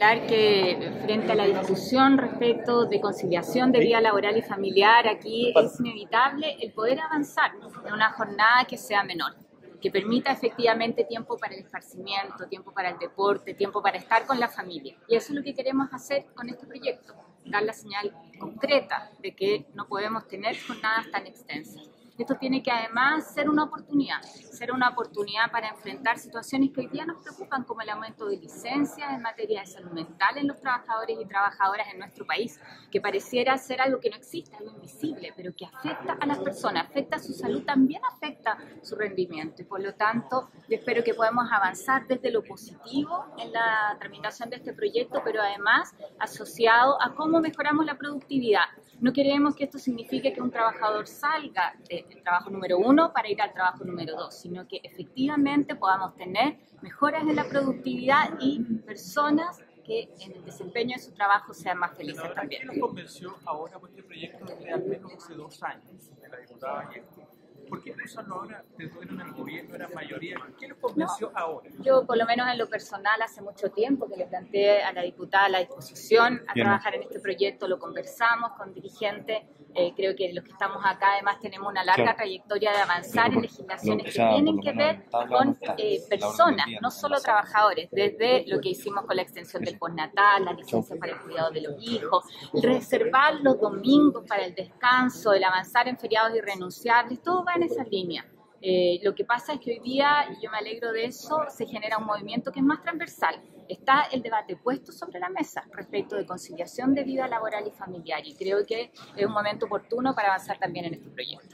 que frente a la discusión respecto de conciliación de vida laboral y familiar, aquí es inevitable el poder avanzar en una jornada que sea menor, que permita efectivamente tiempo para el esparcimiento, tiempo para el deporte, tiempo para estar con la familia. Y eso es lo que queremos hacer con este proyecto, dar la señal concreta de que no podemos tener jornadas tan extensas. Esto tiene que además ser una oportunidad, ser una oportunidad para enfrentar situaciones que hoy día nos preocupan, como el aumento de licencias en materia de salud mental en los trabajadores y trabajadoras en nuestro país, que pareciera ser algo que no existe, algo invisible, pero que afecta a las personas, afecta a su salud, también afecta su rendimiento. Y por lo tanto, yo espero que podamos avanzar desde lo positivo en la tramitación de este proyecto, pero además asociado a cómo mejoramos la productividad. No queremos que esto signifique que un trabajador salga de el trabajo número uno para ir al trabajo número dos, sino que efectivamente podamos tener mejoras en la productividad y personas que en el desempeño de su trabajo sean más felices también. ¿Qué nos convenció ahora con este proyecto de al menos hace dos años de la diputada ¿Por qué usarlo ahora? en el gobierno, era mayoría. ¿Qué nos convenció ahora? Yo, por lo menos en lo personal, hace mucho tiempo que le planteé a la diputada la disposición a trabajar en este proyecto, lo conversamos con dirigentes. Eh, creo que los que estamos acá además tenemos una larga trayectoria de avanzar en legislaciones que tienen que ver con eh, personas, no solo trabajadores, desde lo que hicimos con la extensión del postnatal, la licencia para el cuidado de los hijos, reservar los domingos para el descanso, el avanzar en feriados irrenunciables, todo va en esa línea. Eh, lo que pasa es que hoy día, y yo me alegro de eso, se genera un movimiento que es más transversal. Está el debate puesto sobre la mesa respecto de conciliación de vida laboral y familiar y creo que es un momento oportuno para avanzar también en este proyecto.